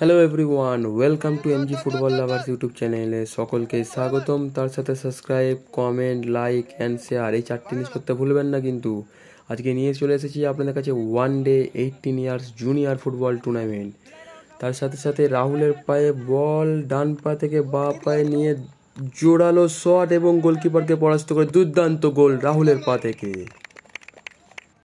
Hello everyone welcome to M G football lovers YouTube চ্যানেলে সকলকে স্বাগতম। তার সাথে subscribe comment like and share এই চারটি জিনিস করতে ভুলবেন না কিন্তু। আজকে নিয়ে চলে এসেছি আপনাদের কাছে one day eighteen years junior football tournament তার সাথে সাথে রাহুলের পায়ে বল ডান পা থেকে বা পায়ে নিয়ে জোরালো শট এবং গোলকিপারকে পরাস্ত করে দুর্দান্ত গোল রাহুলের পা থেকে।